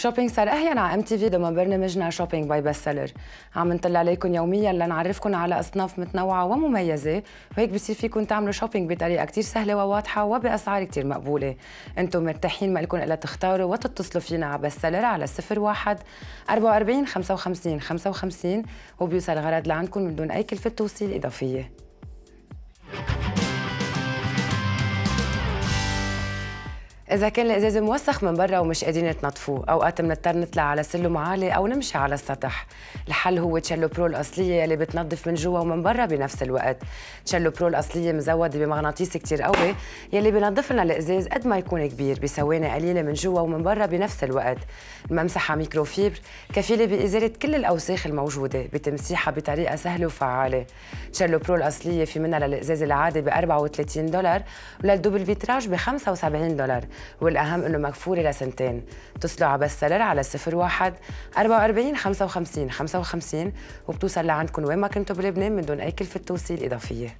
shopping صار اهين على MTV ضمن برنامجنا shopping by Best Seller عم نطلع عليكم يوميا لنعرفكم على أصناف متنوعة ومميزة. وهيك بصير فيكم تعملوا shopping بطريقة كثير سهلة وواضحة وبأسعار كثير مقبولة. أنتم مرتاحين ما لكم إلا تختاروا وتتصلوا فينا على Best Seller على 01 44 55 55 وبيوصل الغرض لعندكم من دون أي كلفة توصيل إضافية. إذا كان الإزاز موسخ من برا ومش قادرين تنظفوه، أوقات بنضطر نطلع على سلم عالي أو نمشي على السطح. الحل هو تشيلو برو الأصلية اللي بتنظف من جوا ومن برا بنفس الوقت. تشيلو برو الأصلية مزودة بمغناطيس كتير قوي يلي بنظف لنا الإزاز قد ما يكون كبير بثواني قليلة من جوا ومن برا بنفس الوقت. الممسحة ميكروفيبر كفيلة بإزالة كل الأوساخ الموجودة بتمسيحها بطريقة سهلة وفعالة. تشيلو برو الأصلية في منها للإزاز العادي ب 34 دولار وللدوبل فيتراج ب 75 دولار. والأهم إنه مكفولة لسنتين اتصلوا على بستلر على 01 44 55 55 وبتوصل لعندكم وين ما كنتوا بلبنان من دون أي كلفة توصيل إضافية.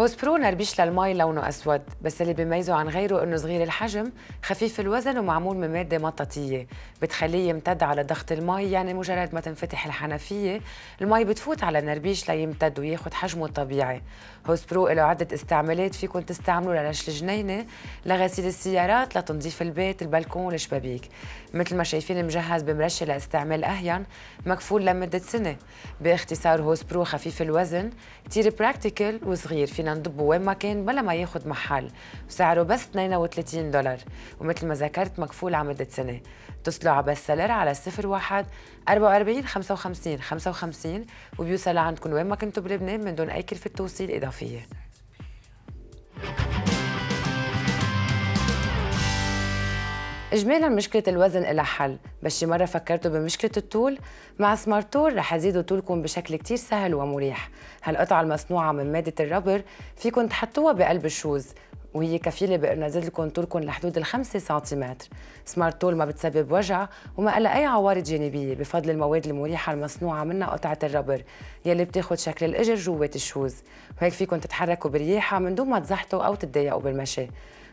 هوس برو نربيش للمي لونه أسود بس اللي بيميزه عن غيره إنه صغير الحجم خفيف الوزن ومعمول من مادة مطاطية. بتخليه يمتد على ضغط المي يعني مجرد ما تنفتح الحنفية المي بتفوت على النربيش ليمتد وياخد حجمه الطبيعي. Hose Pro له عدة استعمالات فيكم تستعملوا لنشل الجنينة لغسيل السيارات لتنظيف البيت البلكون والشبابيك مثل ما شايفين مجهز بمرشة لاستعمال أهين مكفول لمدة سنة. باختصار Hose Pro خفيف الوزن كثير practical وصغير فينا فينا وين ما كان بلا ما ياخذ محل. وسعره بس 32 دولار. ومثل ما ذكرت مكفول على مدة سنة اتصلوا على Best Seller على 01 44 55 55 وبيوصل لعندكم وين ما كنتوا بلبنان من دون أي كلفة توصيل إضافية. اجمالا مشكلة الوزن لها حل بس شي مرة فكرتوا بمشكلة الطول؟ مع Smart Tall رح يزيدوا طولكم بشكل كتير سهل ومريح. هالقطعة المصنوعة من مادة ال rubber فيكم تحطوها بقلب ال shoes وهي كفيلة بانه لكم طولكم لحدود الخمسة سنتيمتر. Smart Tall ما بتسبب وجع وما لها أي عوارض جانبية بفضل المواد المريحة المصنوعة منها قطعة ال rubber يلي بتاخد شكل الإجر جوات ال shoes. وهيك فيكم تتحركوا برياحة من دون ما تزحطوا أو تتضايقوا بالمشي.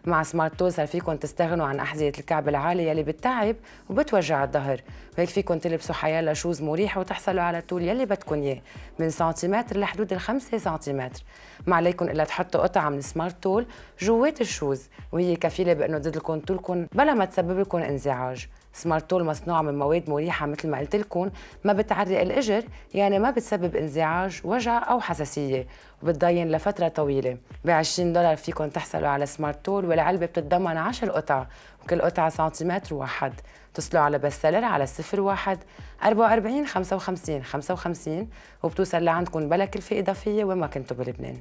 مع Smart Tall صار فيكم تستغنوا عن أحذية الكعب العالية اللي بتتعب وبتوجع الظهر. وهيك فيكم تلبسوا حيالا shoes مريح وتحصلوا على الطول يلي بدكم إياه من سنتيمتر لحدود الخمسة سنتيمتر. ما عليكم إلا تحطوا قطعة من Smart Tall جوات ال shoes وهي كفيلة بأنه تزيد لكم طولكم بلا ما تسبب لكم انزعاج. Smart Tall مصنوعة من مواد مريحة مثل ما قلت لكم ما بتعرق الإجر يعني ما بتسبب انزعاج وجع أو حساسية وبتضين لفترة طويلة. ب 20 دولار فيكم تحصلوا على Smart Tall والعلبة بتتضمن 10 قطع وكل قطعة سنتيمتر واحد. اتصلوا على Best Seller على 01 44 55 55 وبتوصل لعندكم بلا كلفة إضافية وين كنتوا بلبنان.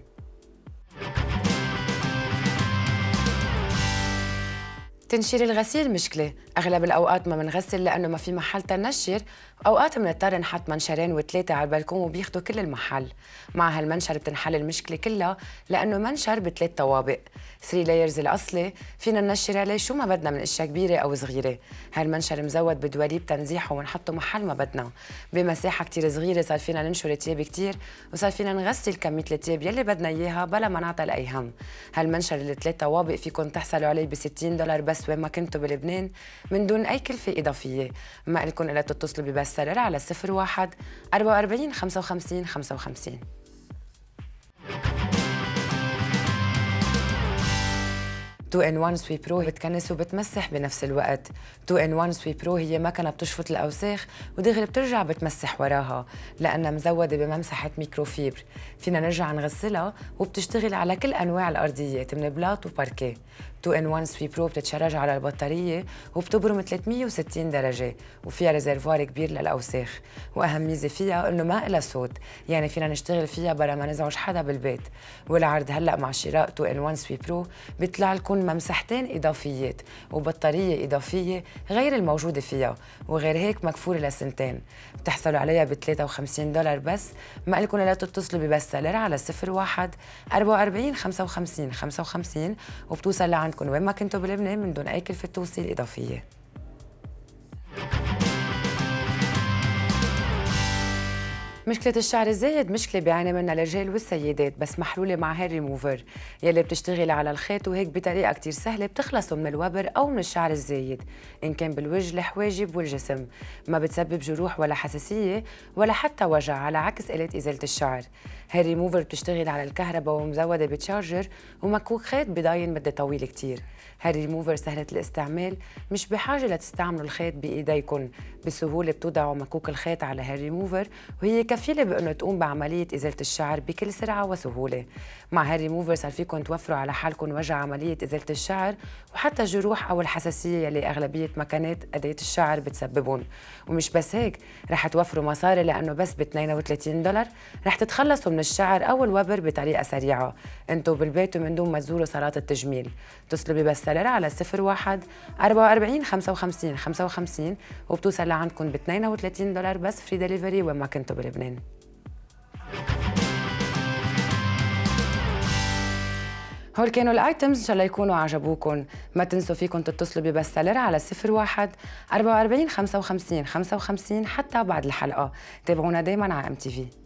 تنشير الغسيل مشكلة. أغلب الأوقات ما بنغسل لأنه ما في محل تنشر. أوقات بنضطر نحط منشرين وثلاثة على البلكون وبياخدوا كل المحل. مع هالمنشر بتنحل المشكلة كلها لأنه منشر بثلاث طوابق. 3 layers الأصلي. فينا ننشر عليه شو ما بدنا من أشياء كبيرة أو صغيرة. هالمنشر مزود بدواليب تنزيحه ونحطه محل ما بدنا. بمساحة كتير صغيرة صار فينا ننشر تياب كتير وصار فينا نغسل كمية التياب يلي بدنا إياها بلا ما نعطي لأي هم. هالمنشر الثلاث طوابق فيكم تحصلوا عليه ب 60 دولار بس وين ما كنتوا بلبنان من دون أي كلفة إضافية. ما لكم إلا تتصلوا ببس سرر على 01 44 55 55 2 ان 1 سوي برو بتكنس وبتمسح بنفس الوقت. 2 in 1 Sweep Pro هي مكنه بتشفط الأوساخ ودغري بترجع بتمسح وراها لأنها مزودة بممسحة ميكروفيبر. فينا نرجع نغسلها وبتشتغل على كل أنواع الأرضيات من بلاط وباركيه. 2 in 1 Sweep Pro بتتشرج على البطارية وبتبرم 360 درجة وفيها réservoir كبير للأوساخ. وأهم ميزة فيها إنه ما لها صوت يعني فينا نشتغل فيها بلا ما نزعج حدا بالبيت. والعرض هلأ مع شراء 2 in 1 Sweep Pro بيطلع لكم ممسحتين إضافيات وبطارية إضافية غير الموجودة فيها وغير هيك مكفولة لسنتين. بتحصلوا عليها ب 53 دولار بس. ما لكم إلا تتصلوا ب Best Seller على 01 44 55 55 وبتوصل لعند عندكم وين ما كنتوا بلبنان من دون أي كلفة توصيل إضافية. مشكلة الشعر الزايد مشكلة بيعاني منها الرجال والسيدات بس محلولة مع هير ريموفر يلي بتشتغل على الخيط وهيك بطريقة كتير سهلة بتخلصوا من الوبر أو من الشعر الزايد إن كان بالوجه الحواجب والجسم. ما بتسبب جروح ولا حساسية ولا حتى وجع على عكس آلة إزالة الشعر. هير ريموفر بتشتغل على الكهرباء ومزودة ب charger ومكوك خيط بضاين مدة طويلة كتير. هير ريموفر سهلة الاستعمال مش بحاجة لتستعملوا الخيط بإيديكم بسهولة بتوضعوا مكوك الخيط على هير ريموفر وهي كفيلة بأنه تقوم بعملية إزالة الشعر بكل سرعة وسهولة. مع هير ريموفر صار فيكم توفروا على حالكم وجع عملية إزالة الشعر وحتى الجروح أو الحساسية يلي أغلبية مكانات أداة الشعر بتسببهم. ومش بس هيك رح توفروا مصاري لأنه بس ب 32 دولار رح تتخلصوا من الشعر أو الوبر بطريقة سريعة. انتو بالبيت ومن دون ما تزوروا صالات التجميل. اتصلوا ب Best Seller على 01 44 55 55 وبتوصل لعندكم ب 32 دولار بس free delivery وين ما كنتوا بلبنان. هول كانوا ال items إن شاء الله يكونوا عجبوكم ما تنسوا فيكم تتصلوا ب Best Seller على 01 44 55 55 حتى بعد الحلقة. تابعونا دايما على MTV